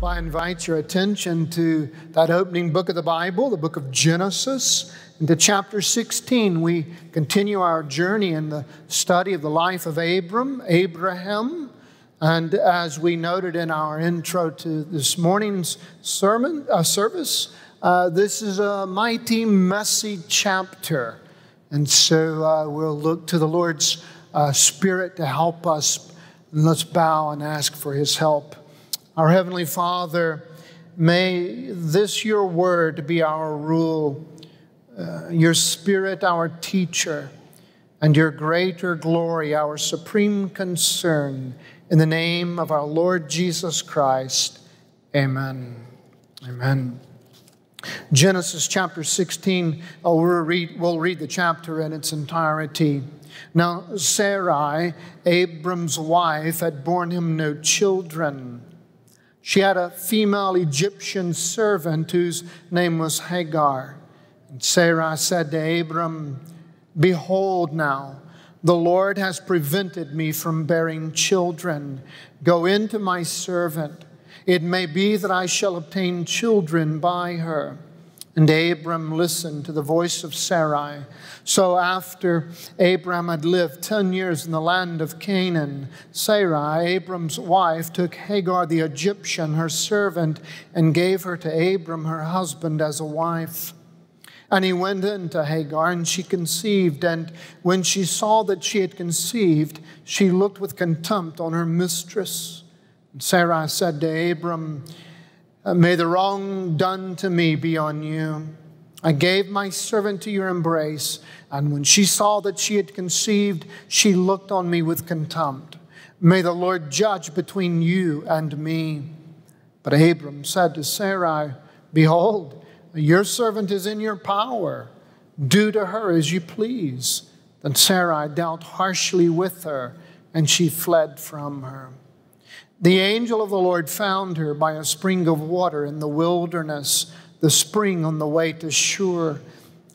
Well, I invite your attention to that opening book of the Bible, the book of Genesis, into chapter 16. We continue our journey in the study of the life of Abram, Abraham. And as we noted in our intro to this morning's sermon uh, service, uh, this is a mighty, messy chapter. And so uh, we'll look to the Lord's uh, Spirit to help us. And let's bow and ask for his help. Our Heavenly Father, may this your word be our rule, uh, your Spirit our teacher, and your greater glory our supreme concern. In the name of our Lord Jesus Christ, amen. Amen. Genesis chapter 16, oh, we'll, read, we'll read the chapter in its entirety. Now, Sarai, Abram's wife, had borne him no children. She had a female Egyptian servant whose name was Hagar. And Sarah said to Abram, Behold now, the Lord has prevented me from bearing children. Go into my servant. It may be that I shall obtain children by her. And Abram listened to the voice of Sarai. So after Abram had lived 10 years in the land of Canaan, Sarai, Abram's wife, took Hagar the Egyptian, her servant, and gave her to Abram, her husband, as a wife. And he went in to Hagar, and she conceived. And when she saw that she had conceived, she looked with contempt on her mistress. And Sarai said to Abram, Uh, may the wrong done to me be on you. I gave my servant to your embrace, and when she saw that she had conceived, she looked on me with contempt. May the Lord judge between you and me. But Abram said to Sarai, Behold, your servant is in your power. Do to her as you please. Then Sarai dealt harshly with her, and she fled from her. The angel of the Lord found her by a spring of water in the wilderness, the spring on the way to Shur.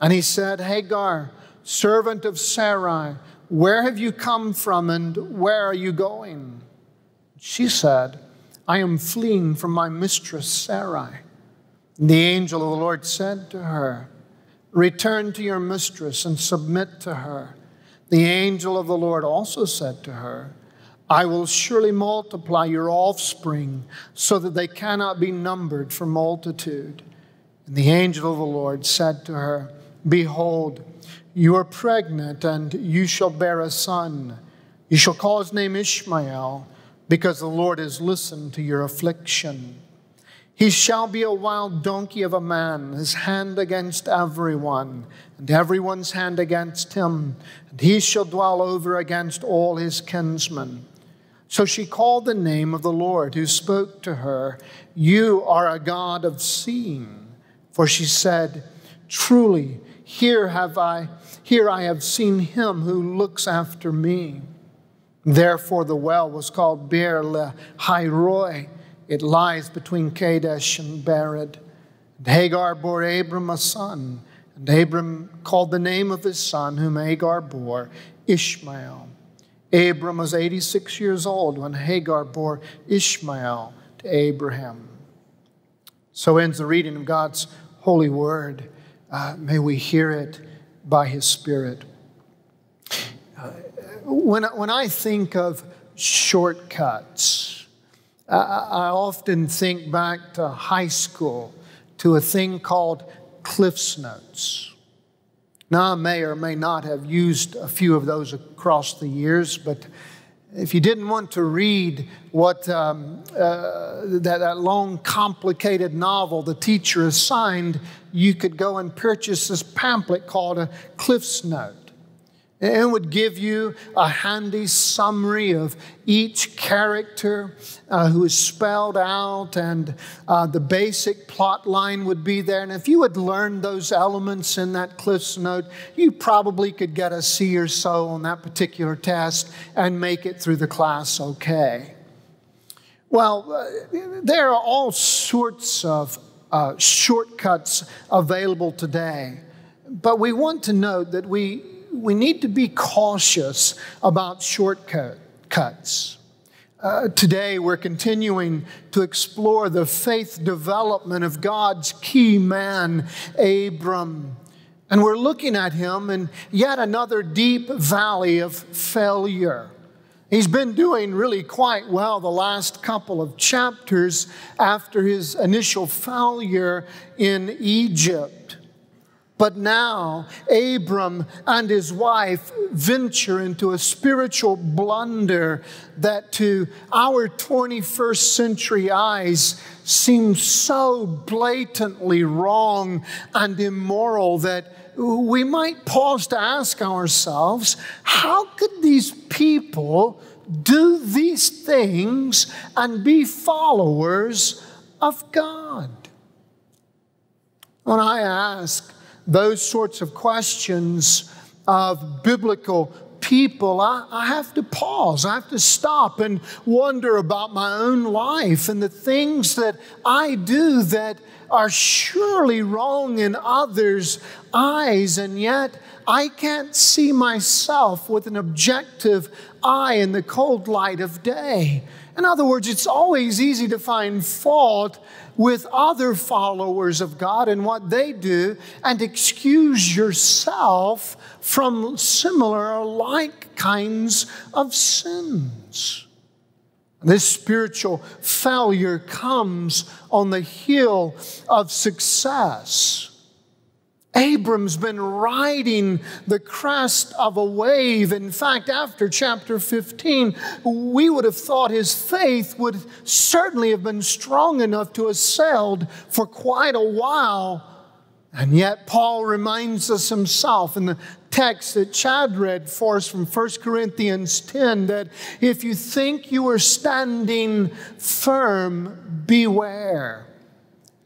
And he said, Hagar, servant of Sarai, where have you come from and where are you going? She said, I am fleeing from my mistress Sarai. And The angel of the Lord said to her, Return to your mistress and submit to her. The angel of the Lord also said to her, I will surely multiply your offspring so that they cannot be numbered for multitude. And the angel of the Lord said to her, Behold, you are pregnant, and you shall bear a son. You shall call his name Ishmael, because the Lord has listened to your affliction. He shall be a wild donkey of a man, his hand against everyone, and everyone's hand against him, and he shall dwell over against all his kinsmen. So she called the name of the Lord who spoke to her, You are a God of seeing. For she said, Truly, here have I, here I have seen him who looks after me. Therefore the well was called Beer Lahairoi. It lies between Kadesh and Bered. And Hagar bore Abram a son, and Abram called the name of his son, whom Hagar bore, Ishmael. Abram was 86 years old when Hagar bore Ishmael to Abraham. So ends the reading of God's holy word. Uh, may we hear it by his Spirit. Uh, when, when I think of shortcuts, uh, I often think back to high school, to a thing called Cliff's Notes. Now, I may or may not have used a few of those across the years, but if you didn't want to read what um, uh, that, that long, complicated novel the teacher assigned, you could go and purchase this pamphlet called a Cliff's Note. It would give you a handy summary of each character uh, who is spelled out, and uh, the basic plot line would be there. And if you had learned those elements in that Cliff's Note, you probably could get a C or so on that particular test and make it through the class okay. Well, uh, there are all sorts of uh, shortcuts available today, but we want to note that we we need to be cautious about shortcuts. Uh, today, we're continuing to explore the faith development of God's key man, Abram. And we're looking at him in yet another deep valley of failure. He's been doing really quite well the last couple of chapters after his initial failure in Egypt. But now, Abram and his wife venture into a spiritual blunder that to our 21st century eyes seems so blatantly wrong and immoral that we might pause to ask ourselves how could these people do these things and be followers of God? When I ask, those sorts of questions of biblical people, I, I, have to pause. I have to stop and wonder about my own life and the things that I do that are surely wrong in others' eyes, and yet I can't see myself with an objective eye in the cold light of day. In other words, it's always easy to find fault with other followers of God and what they do and excuse yourself from similar or like kinds of sins. This spiritual failure comes on the heel of success. Abram's been riding the crest of a wave. In fact, after chapter 15, we would have thought his faith would certainly have been strong enough to have sailed for quite a while. And yet, Paul reminds us himself in the text that Chad read for us from 1 Corinthians 10 that if you think you are standing firm, beware.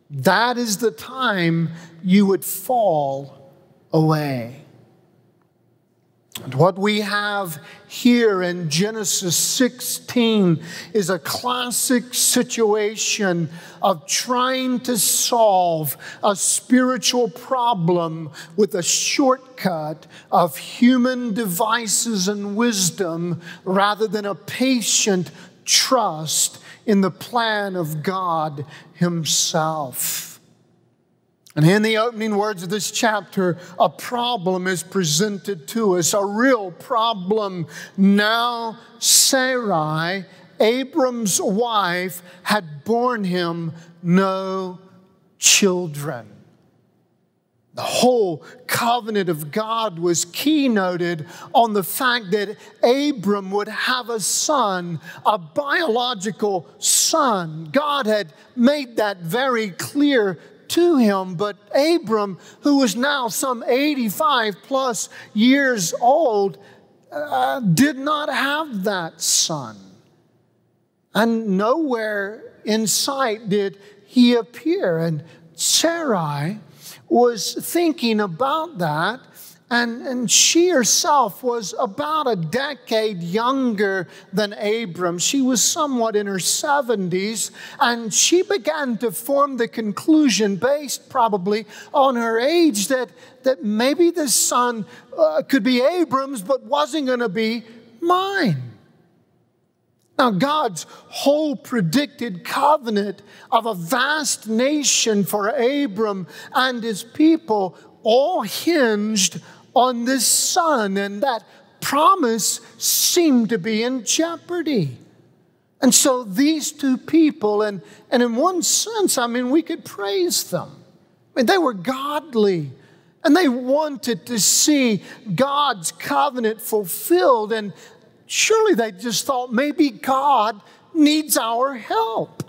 That is the time you would fall away. And what we have here in Genesis 16 is a classic situation of trying to solve a spiritual problem with a shortcut of human devices and wisdom rather than a patient trust in the plan of God Himself. And in the opening words of this chapter, a problem is presented to us, a real problem. Now, Sarai, Abram's wife, had borne him no children. The whole covenant of God was keynoted on the fact that Abram would have a son, a biological son. God had made that very clear to him. But Abram, who was now some 85 plus years old, uh, did not have that son. And nowhere in sight did he appear. And Sarai was thinking about that and, and she herself was about a decade younger than Abram. She was somewhat in her 70s, and she began to form the conclusion, based probably on her age, that, that maybe this son uh, could be Abram's, but wasn't going to be mine. Now, God's whole predicted covenant of a vast nation for Abram and his people all hinged on this son, and that promise seemed to be in jeopardy. And so these two people, and, and in one sense, I mean, we could praise them. I mean, they were godly and they wanted to see God's covenant fulfilled. And surely they just thought maybe God needs our help.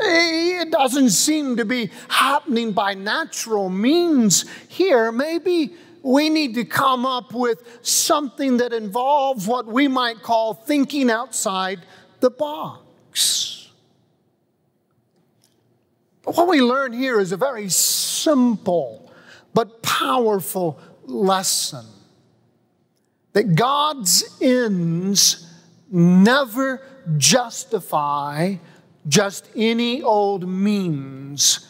Eh, it doesn't seem to be happening by natural means here. Maybe we need to come up with something that involves what we might call thinking outside the box. But what we learn here is a very simple but powerful lesson that God's ends never justify just any old means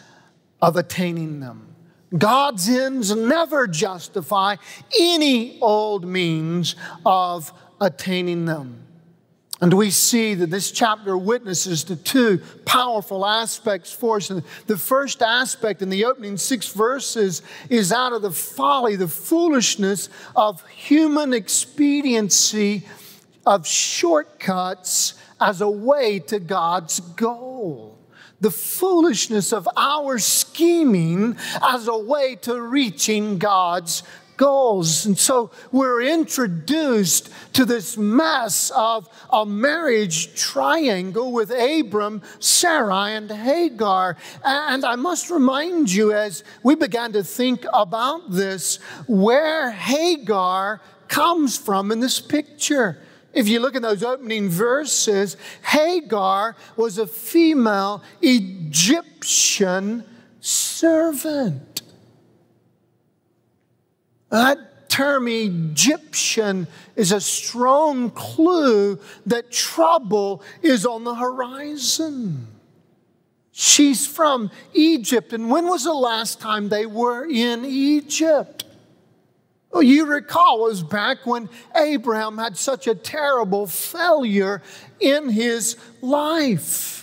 of attaining them. God's ends never justify any old means of attaining them. And we see that this chapter witnesses to two powerful aspects for us. And the first aspect in the opening six verses is out of the folly, the foolishness of human expediency, of shortcuts as a way to God's goal. The foolishness of our scheming as a way to reaching God's goals. And so we're introduced to this mess of a marriage triangle with Abram, Sarai, and Hagar. And I must remind you, as we began to think about this, where Hagar comes from in this picture. If you look at those opening verses, Hagar was a female Egyptian servant. That term Egyptian is a strong clue that trouble is on the horizon. She's from Egypt. And when was the last time they were in Egypt? Well, you recall it was back when Abraham had such a terrible failure in his life.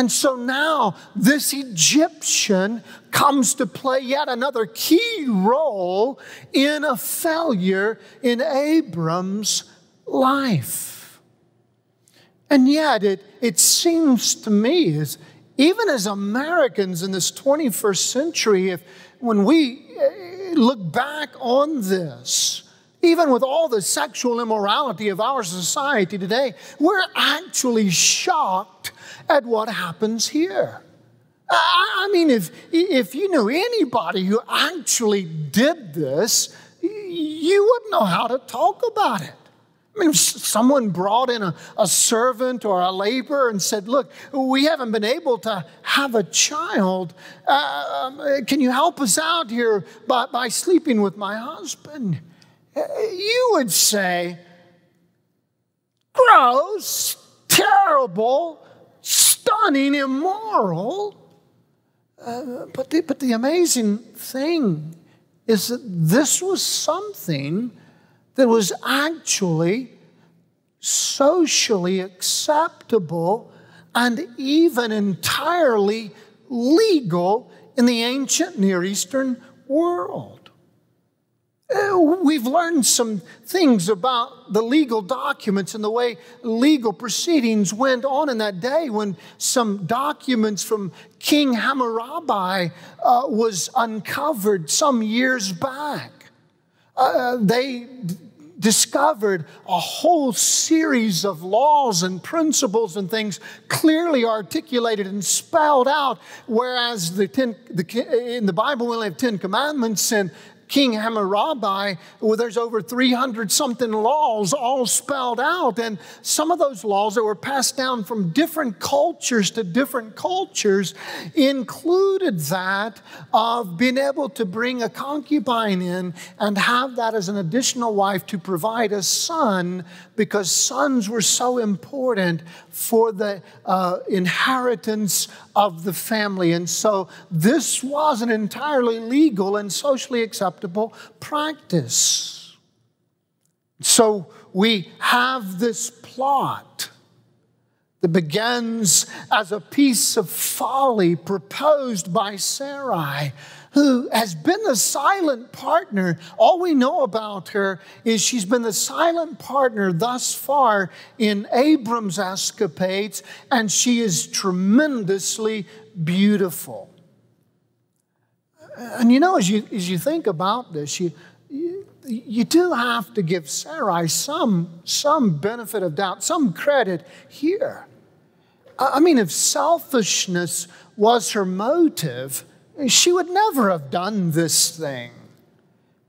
And so now this Egyptian comes to play yet another key role in a failure in Abram's life. And yet it, it seems to me as even as Americans in this 21st century, if when we eh, look back on this, even with all the sexual immorality of our society today, we're actually shocked at what happens here. I mean, if, if you knew anybody who actually did this, you wouldn't know how to talk about it. I mean, if someone brought in a, a servant or a laborer and said, Look, we haven't been able to have a child. Uh, um, can you help us out here by, by sleeping with my husband? Uh, you would say, Gross, terrible, stunning, immoral. Uh, but, the, but the amazing thing is that this was something that was actually socially acceptable and even entirely legal in the ancient Near Eastern world. Uh, we've learned some things about the legal documents and the way legal proceedings went on in that day when some documents from King Hammurabi uh, was uncovered some years back. Uh, they discovered a whole series of laws and principles and things clearly articulated and spelled out, whereas the ten, the, in the Bible we only have Ten Commandments and King Hammurabi, well, there's over 300 something laws all spelled out. And some of those laws that were passed down from different cultures to different cultures included that of being able to bring a concubine in and have that as an additional wife to provide a son because sons were so important for the uh, inheritance of the family. And so this was an entirely legal and socially acceptable practice. So we have this plot that begins as a piece of folly proposed by Sarai who has been the silent partner. All we know about her is she's been the silent partner thus far in Abram's escapades, and she is tremendously beautiful. And you know, as you, as you think about this, you, you, you do have to give Sarai some, some benefit of doubt, some credit here. I mean, if selfishness was her motive, she would never have done this thing.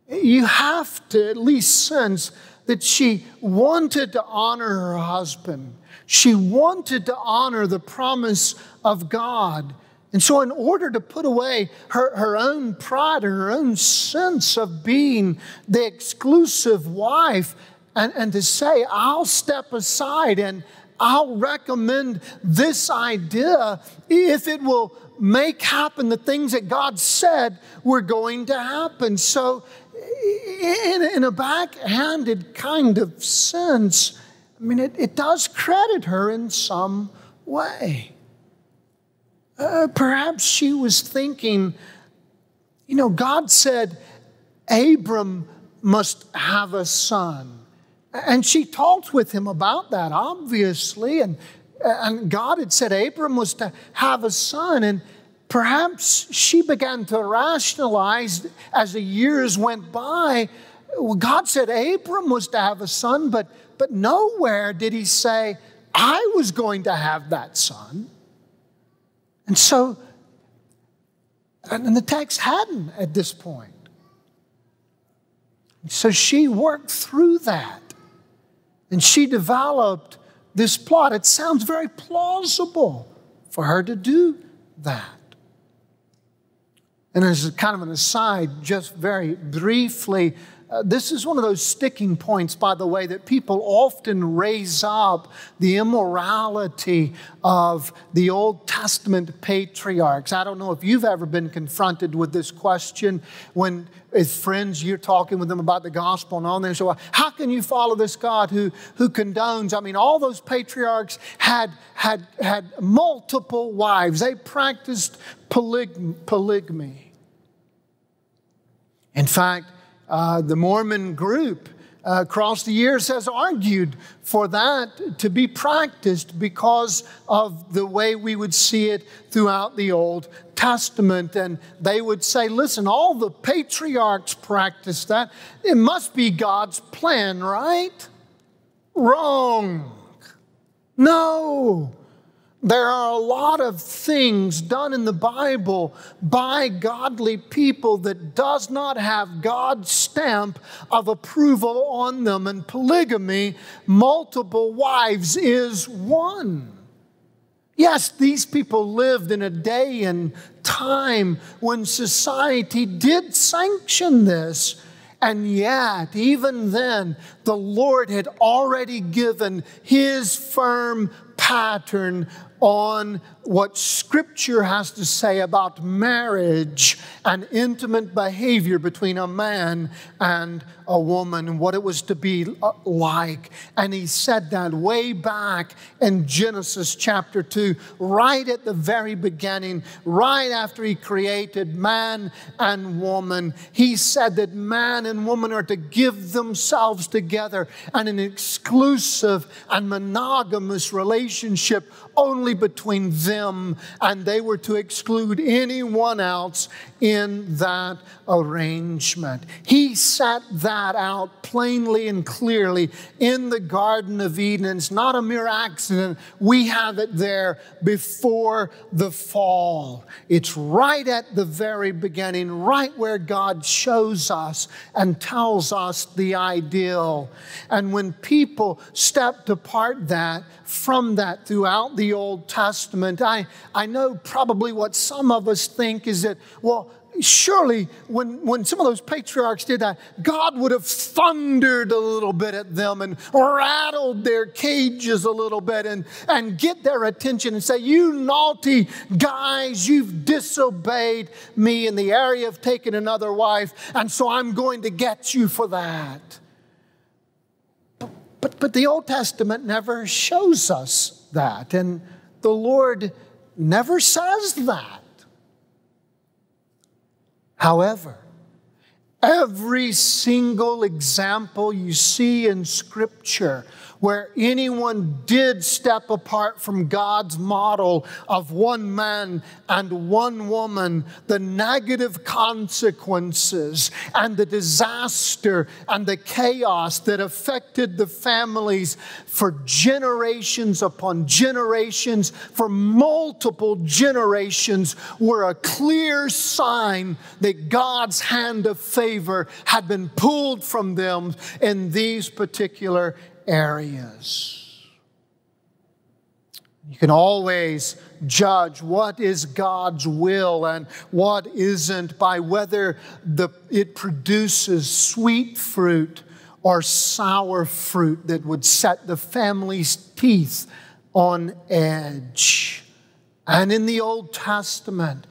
You have to at least sense that she wanted to honor her husband. She wanted to honor the promise of God. And so, in order to put away her, her own pride and her own sense of being the exclusive wife, and, and to say, I'll step aside and I'll recommend this idea if it will make happen the things that God said were going to happen. So, in, in a backhanded kind of sense, I mean, it, it does credit her in some way. Uh, perhaps she was thinking, you know, God said Abram must have a son. And she talked with him about that, obviously. And, and God had said Abram was to have a son. And perhaps she began to rationalize as the years went by. Well, God said Abram was to have a son, but, but nowhere did he say, I was going to have that son. And so, and the text hadn't at this point. So she worked through that and she developed this plot. It sounds very plausible for her to do that. And as a kind of an aside, just very briefly, uh, this is one of those sticking points, by the way, that people often raise up the immorality of the Old Testament patriarchs. I don't know if you've ever been confronted with this question when, as friends, you're talking with them about the gospel and all, they say, well, how can you follow this God who, who condones? I mean, all those patriarchs had, had, had multiple wives, they practiced polyg- polygamy. In fact, uh, the Mormon group uh, across the years has argued for that to be practiced because of the way we would see it throughout the Old Testament. And they would say, listen, all the patriarchs practiced that. It must be God's plan, right? Wrong. No. There are a lot of things done in the Bible by godly people that does not have God's stamp of approval on them. And polygamy, multiple wives, is one. Yes, these people lived in a day and time when society did sanction this. And yet, even then, the Lord had already given His firm pattern on what Scripture has to say about marriage and intimate behavior between a man and a woman and what it was to be uh, like. And he said that way back in Genesis chapter 2, right at the very beginning, right after he created man and woman. He said that man and woman are to give themselves together in an exclusive and monogamous relationship only between them, and they were to exclude anyone else in that arrangement. He set that out plainly and clearly in the Garden of Eden. It's not a mere accident. We have it there before the fall. It's right at the very beginning, right where God shows us and tells us the ideal. And when people stepped apart that from that throughout the Old Testament, I, I know probably what some of us think is that, well, surely when, when some of those patriarchs did that, God would have thundered a little bit at them and rattled their cages a little bit and, and get their attention and say, You naughty guys, you've disobeyed me in the area of taking another wife, and so I'm going to get you for that. But, but, but the Old Testament never shows us that, and the Lord never says that. However, every single example you see in Scripture where anyone did step apart from God's model of one man and one woman, the negative consequences and the disaster and the chaos that affected the families for generations upon generations, for multiple generations, were a clear sign that God's hand of favor had been pulled from them in these particular areas. You can always judge what is God's will and what isn't by whether the, it produces sweet fruit or sour fruit that would set the family's teeth on edge. And in the Old Testament,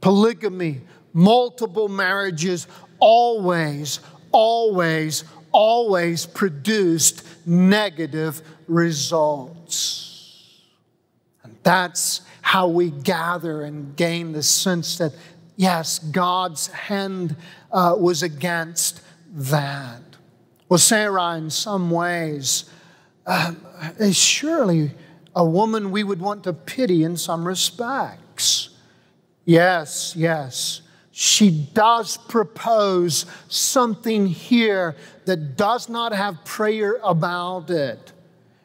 polygamy, multiple marriages, always, always, always produced negative results. And that's how we gather and gain the sense that, yes, God's hand uh, was against that. Well, Sarah, in some ways, uh, is surely a woman we would want to pity in some respects. Yes, yes. She does propose something here that does not have prayer about it.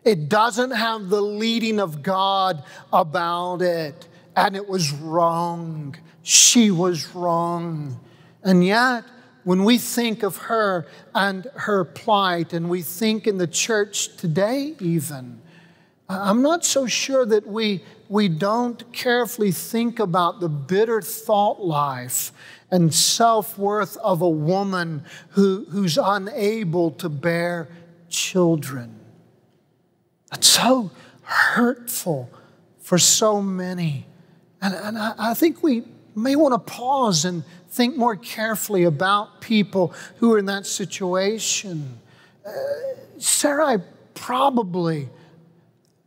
It doesn't have the leading of God about it. And it was wrong. She was wrong. And yet, when we think of her and her plight, and we think in the church today, even, I'm not so sure that we, we don't carefully think about the bitter thought life and self worth of a woman who, who's unable to bear children. That's so hurtful for so many. And, and I, I think we may want to pause and think more carefully about people who are in that situation. Uh, probably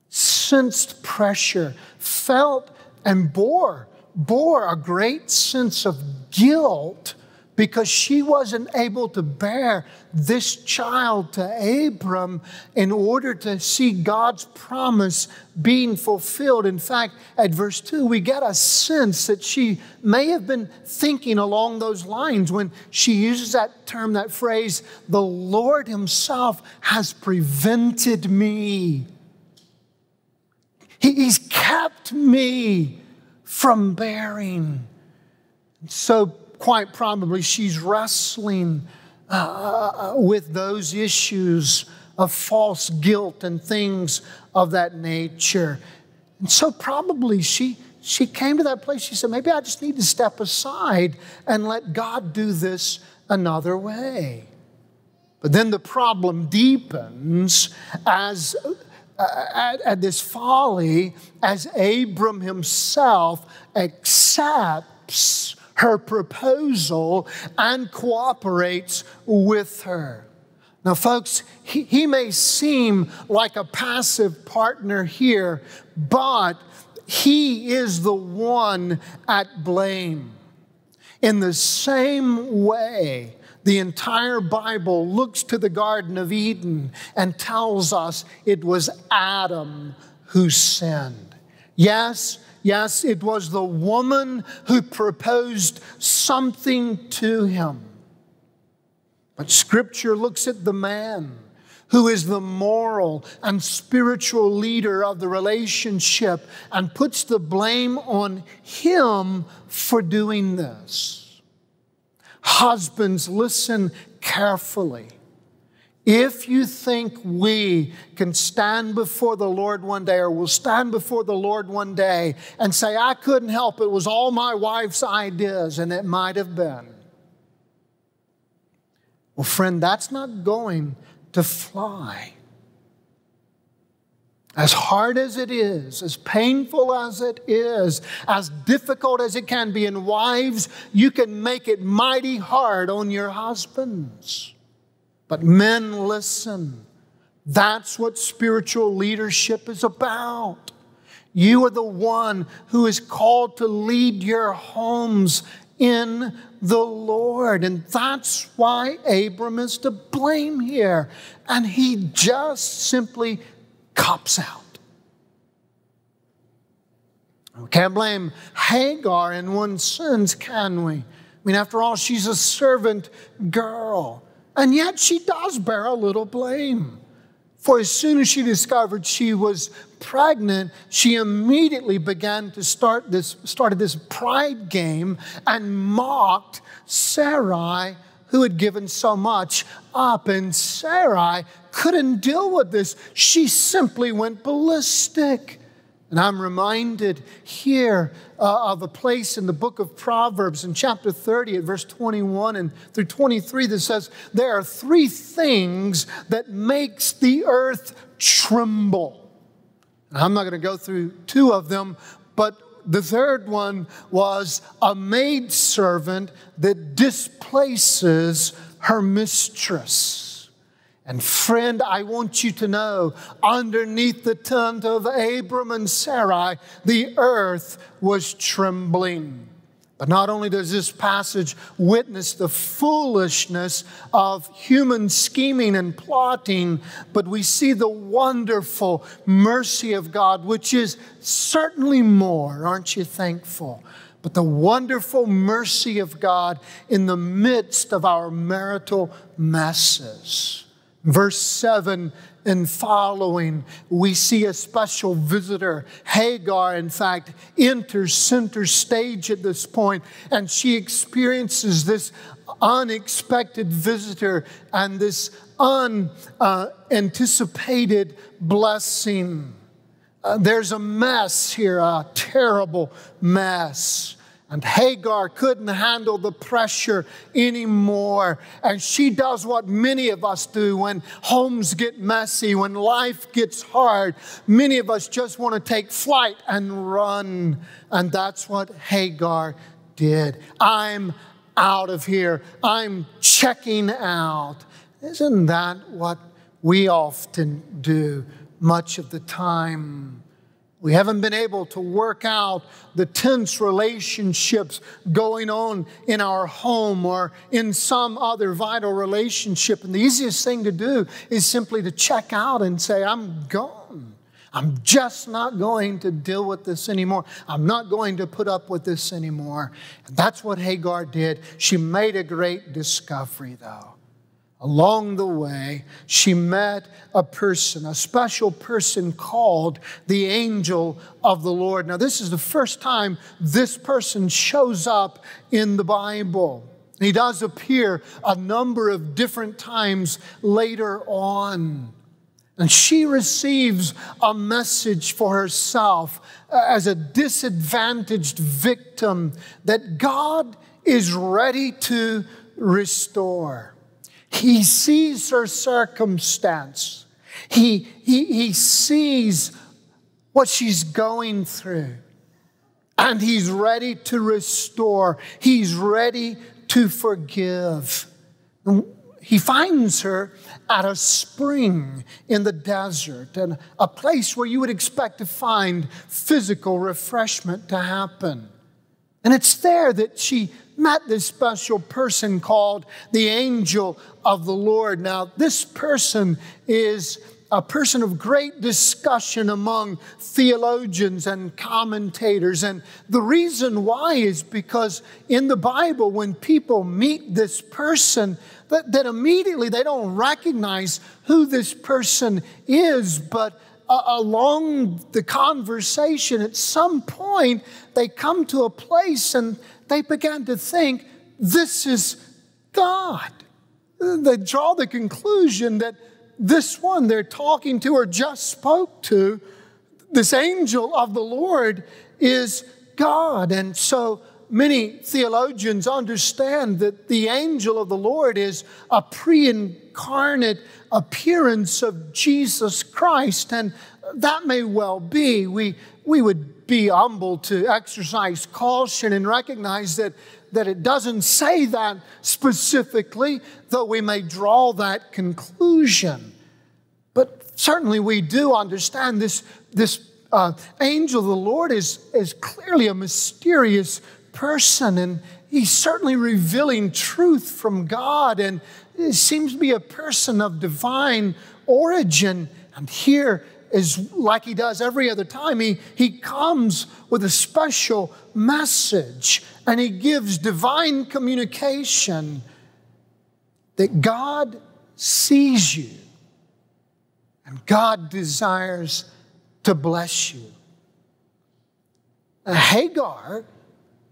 sensed pressure, felt and bore, bore a great sense of guilt because she wasn't able to bear this child to Abram in order to see God's promise being fulfilled. In fact, at verse 2, we get a sense that she may have been thinking along those lines when she uses that term, that phrase, the Lord Himself has prevented me. He's kept me from bearing. So, quite probably, she's wrestling uh, uh, with those issues of false guilt and things of that nature. And so, probably, she, she came to that place. She said, Maybe I just need to step aside and let God do this another way. But then the problem deepens as Uh, at, at this folly as Abram himself accepts her proposal and cooperates with her. Now, folks, he, he, may seem like a passive partner here, but he is the one at blame. In the same way the entire Bible looks to the Garden of Eden and tells us it was Adam who sinned. Yes, yes, it was the woman who proposed something to him. But Scripture looks at the man who is the moral and spiritual leader of the relationship and puts the blame on him for doing this. Husbands, listen carefully. If you think we can stand before the Lord one day or will stand before the Lord one day and say, I couldn't help, it was all my wife's ideas, and it might have been. Well, friend, that's not going to fly. As hard as it is, as painful as it is, as difficult as it can be, and wives, you can make it mighty hard on your husbands. But men, listen. That's what spiritual leadership is about. You are the one who is called to lead your homes in the Lord. And that's why Abram is to blame here. And he just simply cops out. We can't blame Hagar in one's sins, can we? I mean, after all, she's a servant girl. And yet she does bear a little blame. For as soon as she discovered she was pregnant, she immediately began to start this, started this pride game and mocked Sarai, who had given so much up. And Sarai couldn't deal with this. She simply went ballistic. And I'm reminded here uh, of a place in the book of Proverbs in chapter 30 at verse 21 and through 23 that says there are three things that makes the earth tremble. And I'm not going to go through two of them, but the third one was a maidservant that displaces her mistress. And friend, I want you to know underneath the tent of Abram and Sarai, the earth was trembling. But not only does this passage witness the foolishness of human scheming and plotting, but we see the wonderful mercy of God, which is certainly more. Aren't you thankful? But the wonderful mercy of God in the midst of our marital messes. Verse 7 and following, we see a special visitor. Hagar, in fact, enters center stage at this point, and she experiences this unexpected visitor and this unanticipated blessing. Uh, there's a mess here, a terrible mess. And Hagar couldn't handle the pressure anymore. And she does what many of us do when homes get messy, when life gets hard. Many of us just want to take flight and run. And that's what Hagar did. I'm out of here. I'm checking out. Isn't that what we often do much of the time? We haven't been able to work out the tense relationships going on in our home or in some other vital relationship. And the easiest thing to do is simply to check out and say, I'm gone. I'm just not going to deal with this anymore. I'm not going to put up with this anymore. And that's what Hagar did. She made a great discovery, though. Along the way, she met a person, a special person called the angel of the Lord. Now, this is the first time this person shows up in the Bible. He does appear a number of different times later on. And she receives a message for herself as a disadvantaged victim that God is ready to restore. He sees her circumstance. He, he, he sees what she's going through. And he's ready to restore. He's ready to forgive. He finds her at a spring in the desert and a place where you would expect to find physical refreshment to happen. And it's there that she met this special person called the angel of the Lord. Now, this person is a person of great discussion among theologians and commentators. And the reason why is because in the Bible, when people meet this person, that, that immediately they don't recognize who this person is, but uh, along the conversation, at some point, they come to a place and they began to think, this is God. They draw the conclusion that this one they're talking to or just spoke to, this angel of the Lord, is God. And so many theologians understand that the angel of the Lord is a pre incarnate appearance of Jesus Christ. And that may well be. We, we would be humble to exercise caution and recognize that, that it doesn't say that specifically, though we may draw that conclusion. But certainly we do understand this, this uh, angel of the Lord is, is clearly a mysterious person, and he's certainly revealing truth from God, and seems to be a person of divine origin. And here is like he does every other time. He, he comes with a special message and he gives divine communication that God sees you and God desires to bless you. Uh, Hagar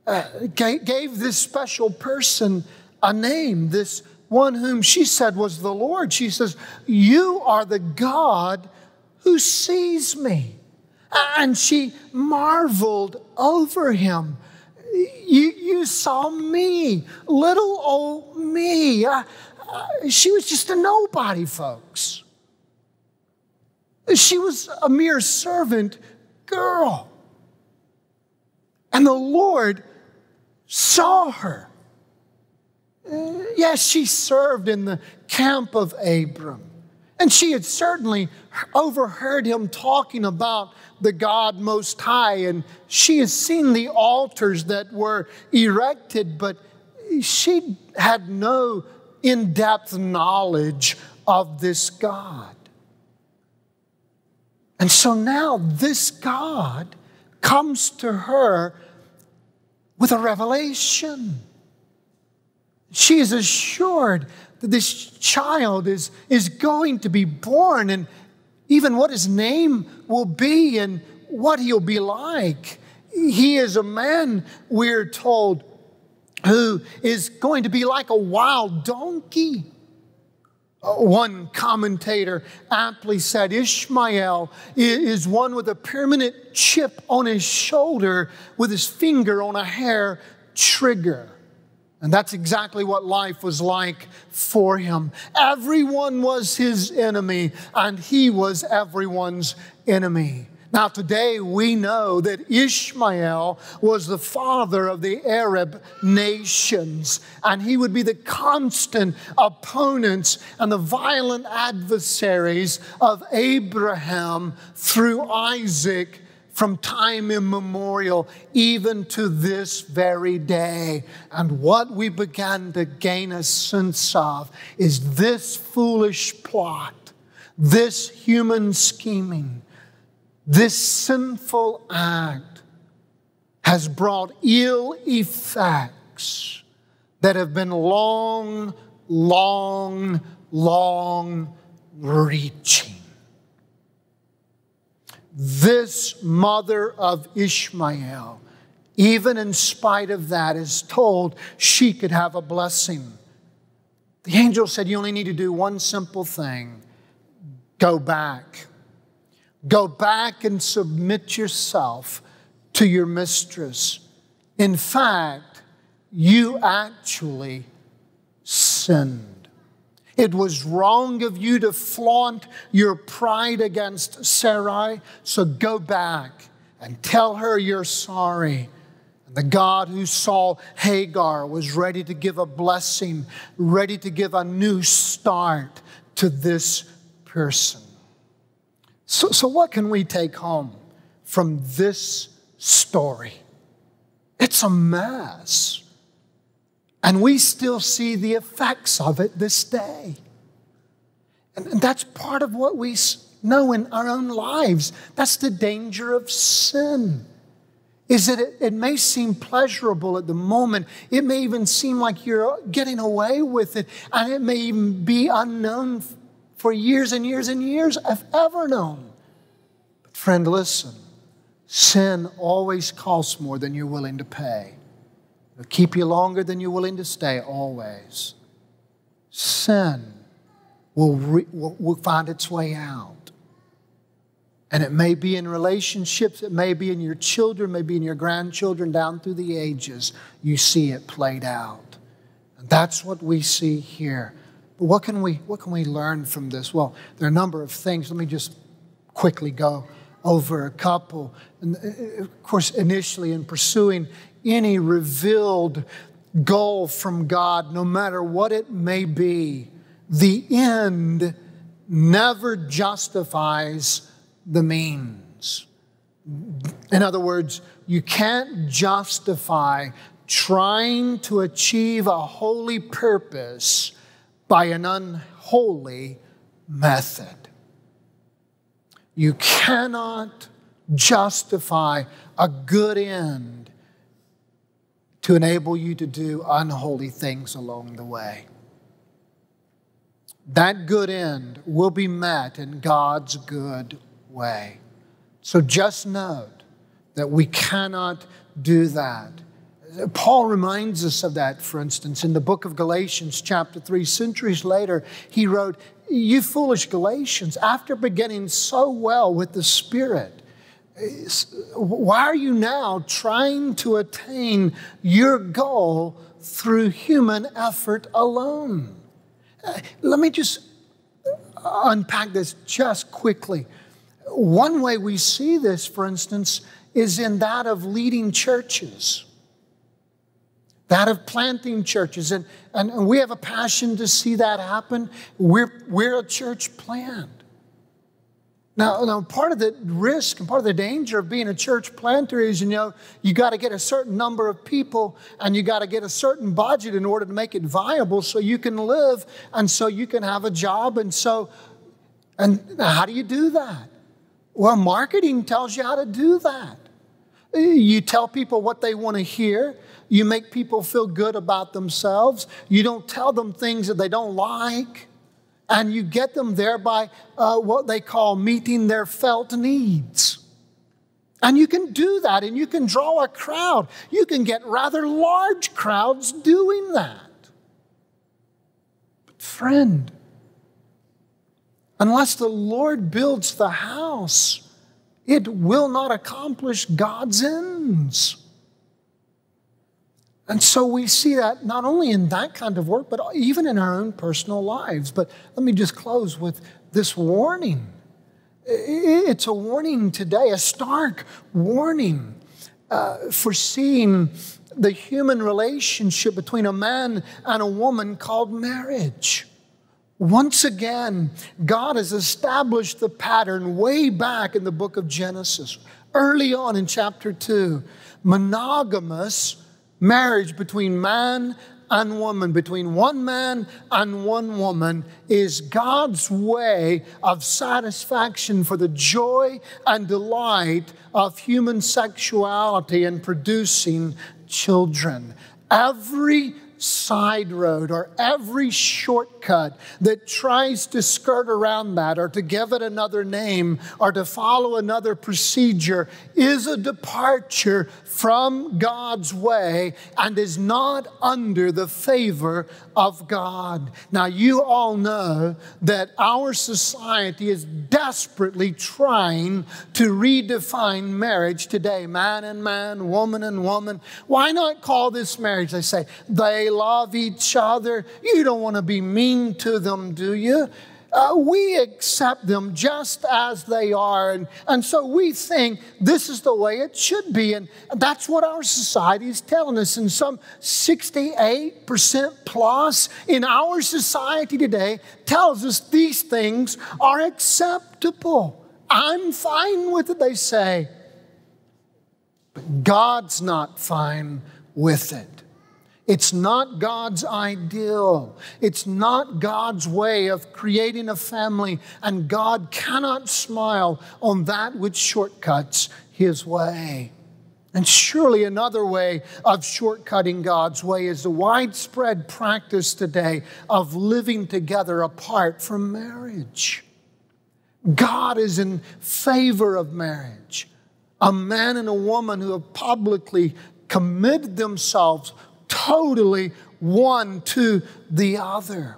uh, gave this special person a name, this one whom she said was the Lord. She says, You are the God who sees me. And she marveled over him. You, you saw me, little old me. Uh, uh, she was just a nobody, folks. She was a mere servant girl. And the Lord saw her. Yes, she served in the camp of Abram. And she had certainly overheard him talking about the God Most High, and she has seen the altars that were erected, but she had no in depth knowledge of this God. And so now this God comes to her with a revelation. She is assured that this child is, is going to be born and even what his name will be and what he'll be like. He is a man, we're told, who is going to be like a wild donkey. Uh, one commentator aptly said Ishmael is one with a permanent chip on his shoulder with his finger on a hair trigger. And that's exactly what life was like for him. Everyone was his enemy, and he was everyone's enemy. Now, today we know that Ishmael was the father of the Arab nations, and he would be the constant opponents and the violent adversaries of Abraham through Isaac from time immemorial, even to this very day. And what we began to gain a sense of is this foolish plot, this human scheming, this sinful act has brought ill effects that have been long, long, long reaching this mother of Ishmael, even in spite of that, is told she could have a blessing. The angel said, You only need to do one simple thing go back. Go back and submit yourself to your mistress. In fact, you actually sinned. It was wrong of you to flaunt your pride against Sarai, so go back and tell her you're sorry. And the God who saw Hagar was ready to give a blessing, ready to give a new start to this person. So, so what can we take home from this story? It's a mess. And we still see the effects of it this day. And, that's part of what we know in our own lives. That's the danger of sin. Is that it, it may seem pleasurable at the moment. It may even seem like you're getting away with it, and it may even be unknown for years and years and years, if ever known. But, friend, listen sin always costs more than you're willing to pay. It'll keep you longer than you're willing to stay, always. Sin will, re, will, will find its way out. And it may be in relationships, it may be in your children, maybe in your grandchildren, down through the ages. You see it played out. And that's what we see here. But what can we, what can we learn from this? Well, there are a number of things. Let me just quickly go over a couple. And uh, of course, initially in pursuing any revealed goal from God, no matter what it may be, the end never justifies the means. In other words, you can't justify trying to achieve a holy purpose by an unholy method. You cannot justify a good end to enable you to do unholy things along the way. That good end will be met in God's good way. So just note that we cannot do that. Paul reminds us of that, for instance, in the book of Galatians, chapter 3. Centuries later, he wrote, You foolish Galatians, after beginning so well with the Spirit, why are you now trying to attain your goal through human effort alone? Uh, let me just unpack this just quickly. One way we see this, for instance, is in that of leading churches. that of planting churches. And, and, we have a passion to see that happen. We're, we're a church plant. Now, now, part of the risk and part of the danger of being a church planter is, you know, you got to get a certain number of people and you got to get a certain budget in order to make it viable so you can live and so you can have a job. And so, and how do you do that? Well, marketing tells you how to do that. You tell people what they want to hear. You make people feel good about themselves. You don't tell them things that they don't like and you get them there by uh, what they call meeting their felt needs. And you can do that and you can draw a crowd. You can get rather large crowds doing that. But, friend, unless the Lord builds the house, it will not accomplish God's ends. And so we see that not only in that kind of work, but even in our own personal lives. But let me just close with this warning. It's a warning today, a stark warning uh, for seeing the human relationship between a man and a woman called marriage. Once again, God has established the pattern way back in the book of Genesis, early on in chapter 2. Monogamous marriage between man and woman, between one man and one woman, is God's way of satisfaction for the joy and delight of human sexuality and producing children. Every side road or every shortcut that tries to skirt around that or to give it another name or to follow another procedure is a departure from God's way and is not under the favor of God. Now, you all know that our society is desperately trying to redefine marriage today man and man, woman and woman. Why not call this marriage? They say, they love each other. You don't want to be mean to them, do you? uh, we accept them just as they are. And, and so we think this is the way it should be. And that's what our society is telling us. And some 68% plus in our society today tells us these things are acceptable. I'm fine with it, they say. But God's not fine with it. It's not God's ideal. It's not God's way of creating a family, and God cannot smile on that which shortcuts His way. And surely another way of shortcutting God's way is the widespread practice today of living together apart from marriage. God is in favor of marriage. A man and a woman who have publicly committed themselves totally one to the other.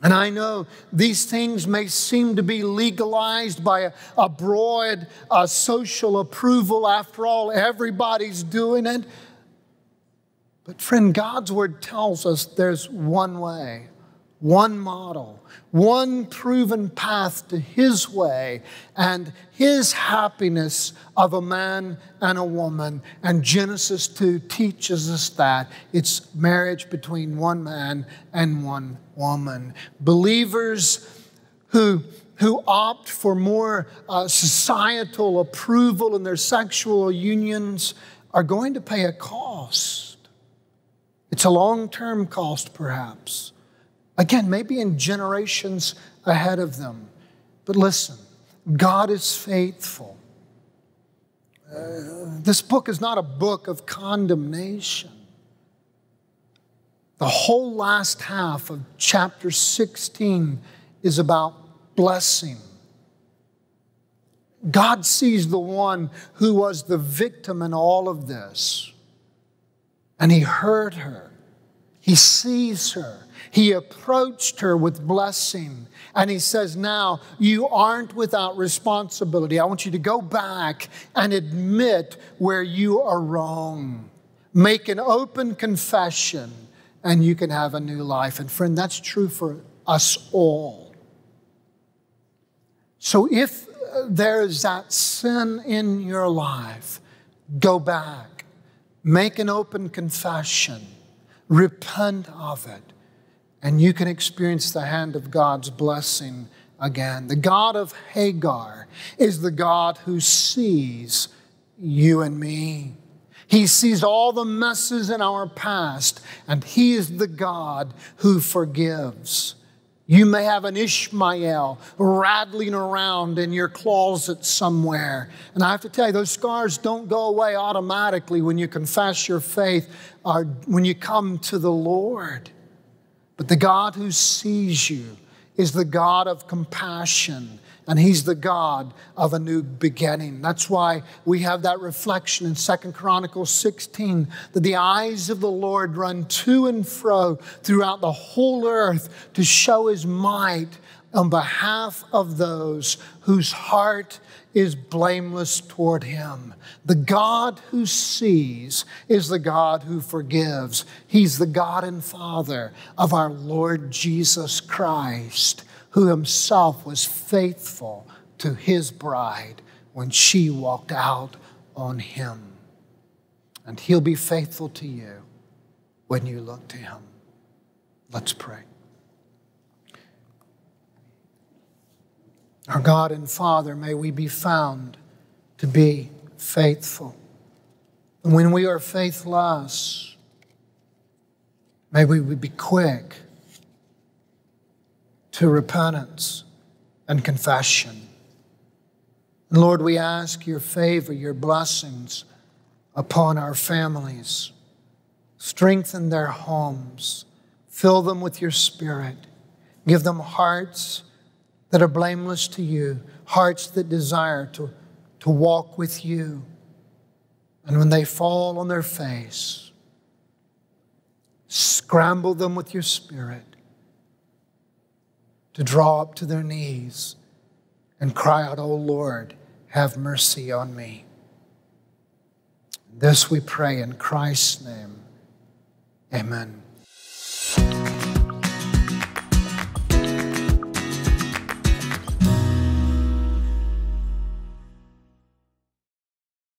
And I know these things may seem to be legalized by a, a broad social approval. After all, everybody's doing it. But, friend, God's word tells us there's one way, one model, one proven path to His way and His happiness of a man and a woman. And Genesis 2 teaches us that it's marriage between one man and one woman. Believers who who opt for more uh, societal approval in their sexual unions are going to pay a cost. It's a long term cost, perhaps. Again, maybe in generations ahead of them. But listen, God is faithful. Uh, this book is not a book of condemnation. The whole last half of chapter 16 is about blessing. God sees the one who was the victim in all of this, and He heard her. He sees her. He approached her with blessing. And he says, Now you aren't without responsibility. I want you to go back and admit where you are wrong. Make an open confession, and you can have a new life. And friend, that's true for us all. So if uh, there is that sin in your life, go back make an open confession, repent of it, and you can experience the hand of God's blessing again. The God of Hagar is the God who sees you and me. He sees all the messes in our past, and He is the God who forgives. You may have an Ishmael rattling around in your closet somewhere. And I have to tell you, those scars don't go away automatically when you confess your faith or when you come to the Lord. But the God who sees you is the God of compassion and he's the God of a new beginning. That's why we have that reflection in Second Chronicles 16 that the eyes of the Lord run to and fro throughout the whole earth to show his might on behalf of those whose heart is blameless toward him. The God who sees is the God who forgives. He's the God and Father of our Lord Jesus Christ who himself was faithful to his bride when she walked out on him. And he'll be faithful to you when you look to him. Let's pray. Our God and Father, may we be found to be faithful. And when we are faithless, may we be quick to repentance and confession. And Lord, we ask your favor, your blessings upon our families. Strengthen their homes, fill them with your spirit, give them hearts that are blameless to you, hearts that desire to, to walk with you. And when they fall on their face, scramble them with your spirit to draw up to their knees and cry out, O Lord, have mercy on me. This we pray in Christ's name. Amen.